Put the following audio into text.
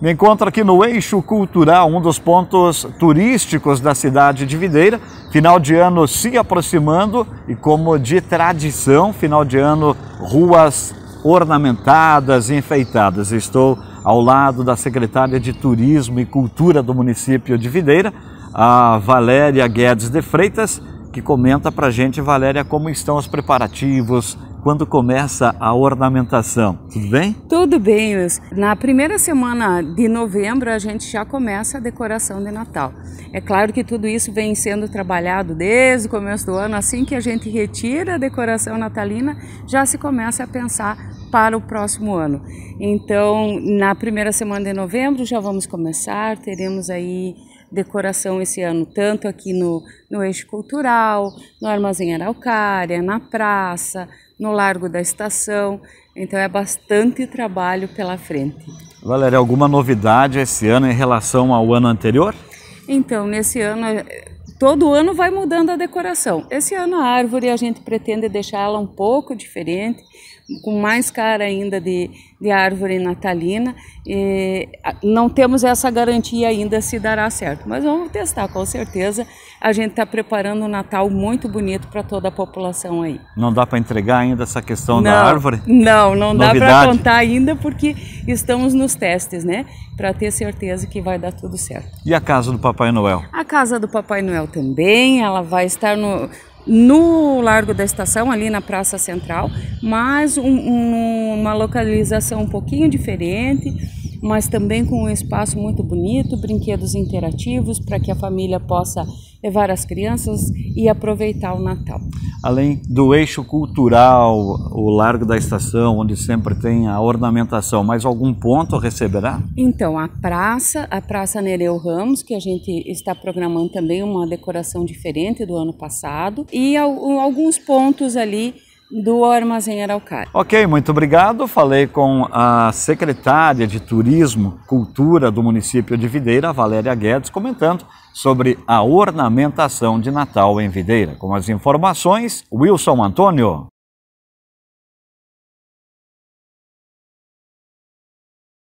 Me encontro aqui no Eixo Cultural, um dos pontos turísticos da cidade de Videira. Final de ano se aproximando e, como de tradição, final de ano, ruas ornamentadas e enfeitadas. Estou ao lado da secretária de Turismo e Cultura do município de Videira, a Valéria Guedes de Freitas, que comenta para a gente, Valéria, como estão os preparativos, quando começa a ornamentação. Tudo bem? Tudo bem. Na primeira semana de novembro a gente já começa a decoração de Natal. É claro que tudo isso vem sendo trabalhado desde o começo do ano. Assim que a gente retira a decoração natalina, já se começa a pensar para o próximo ano. Então, na primeira semana de novembro já vamos começar, teremos aí decoração esse ano, tanto aqui no, no Eixo Cultural, no Armazém Araucária, na praça, no Largo da Estação. Então é bastante trabalho pela frente. Valéria, alguma novidade esse ano em relação ao ano anterior? Então, nesse ano, todo ano vai mudando a decoração. Esse ano a árvore a gente pretende deixá-la um pouco diferente, com mais cara ainda de, de árvore natalina. E não temos essa garantia ainda se dará certo, mas vamos testar com certeza. A gente está preparando um Natal muito bonito para toda a população aí. Não dá para entregar ainda essa questão não, da árvore? Não, não Novidade. dá para contar ainda porque estamos nos testes, né? Para ter certeza que vai dar tudo certo. E a casa do Papai Noel? A casa do Papai Noel também, ela vai estar no no Largo da Estação, ali na Praça Central, mas um, um, uma localização um pouquinho diferente, mas também com um espaço muito bonito, brinquedos interativos para que a família possa levar as crianças e aproveitar o Natal. Além do eixo cultural, o Largo da Estação, onde sempre tem a ornamentação, mais algum ponto receberá? Então, a praça, a Praça Nereu Ramos, que a gente está programando também uma decoração diferente do ano passado, e alguns pontos ali do Armazém Araucária. Ok, muito obrigado. Falei com a secretária de Turismo, Cultura do município de Videira, Valéria Guedes, comentando sobre a ornamentação de Natal em Videira. Com as informações, Wilson Antônio.